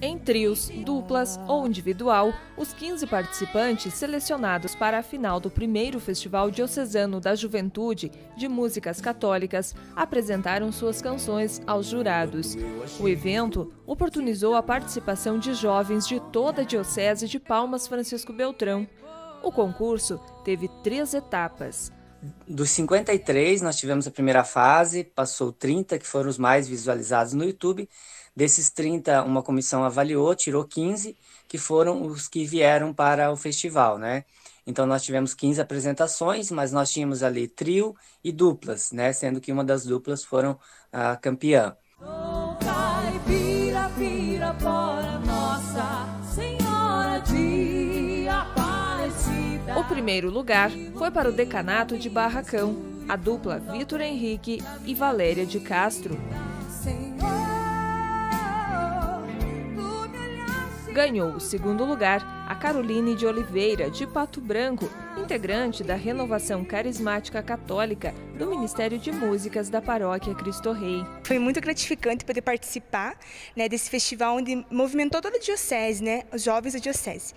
Em trios, duplas ou individual, os 15 participantes selecionados para a final do primeiro Festival Diocesano da Juventude de Músicas Católicas apresentaram suas canções aos jurados. O evento oportunizou a participação de jovens de toda a Diocese de Palmas Francisco Beltrão. O concurso teve três etapas. Dos 53, nós tivemos a primeira fase, passou 30, que foram os mais visualizados no YouTube. Desses 30, uma comissão avaliou, tirou 15, que foram os que vieram para o festival, né? Então, nós tivemos 15 apresentações, mas nós tínhamos ali trio e duplas, né? Sendo que uma das duplas foram a campeã. Oh, caipira, pira, O primeiro lugar foi para o decanato de Barracão, a dupla Vitor Henrique e Valéria de Castro. Ganhou o segundo lugar a Caroline de Oliveira, de Pato Branco, integrante da Renovação Carismática Católica do Ministério de Músicas da Paróquia Cristo Rei. Foi muito gratificante poder participar né, desse festival onde movimentou toda a diocese, né, os jovens da diocese.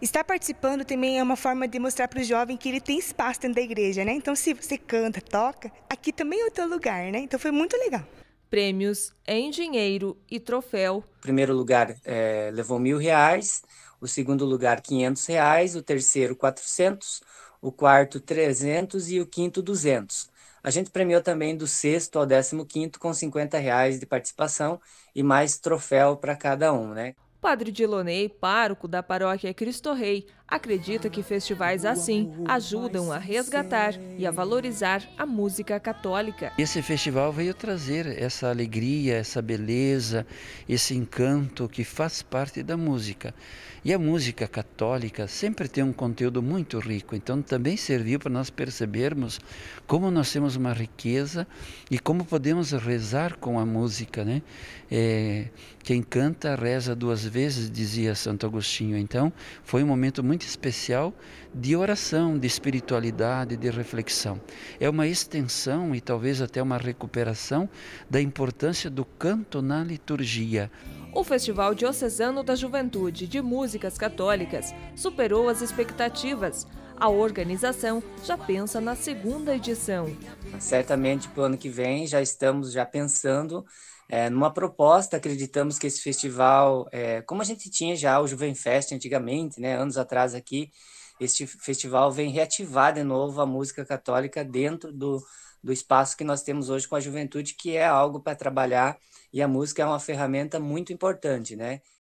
Estar participando também é uma forma de mostrar para o jovem que ele tem espaço dentro da igreja, né? Então, se você canta, toca, aqui também é o teu lugar, né? Então, foi muito legal prêmios em dinheiro e troféu. O primeiro lugar é, levou mil reais, o segundo lugar quinhentos reais, o terceiro quatrocentos, o quarto trezentos e o quinto duzentos. A gente premiou também do sexto ao décimo quinto com 50 reais de participação e mais troféu para cada um, né? Padre Dilonei, pároco da paróquia Cristo Rei, acredita que festivais assim ajudam a resgatar e a valorizar a música católica. Esse festival veio trazer essa alegria, essa beleza, esse encanto que faz parte da música. E a música católica sempre tem um conteúdo muito rico, então também serviu para nós percebermos como nós temos uma riqueza e como podemos rezar com a música, né? É, quem canta reza duas vezes, dizia Santo Agostinho. Então, foi um momento muito especial de oração, de espiritualidade, de reflexão. É uma extensão e talvez até uma recuperação da importância do canto na liturgia. O Festival Diocesano da Juventude de Músicas Católicas superou as expectativas. A organização já pensa na segunda edição. Certamente para o ano que vem já estamos já pensando é, numa proposta. Acreditamos que esse festival, é, como a gente tinha já o Juvenfest antigamente, né, anos atrás aqui, este festival vem reativar de novo a música católica dentro do, do espaço que nós temos hoje com a juventude, que é algo para trabalhar e a música é uma ferramenta muito importante, né?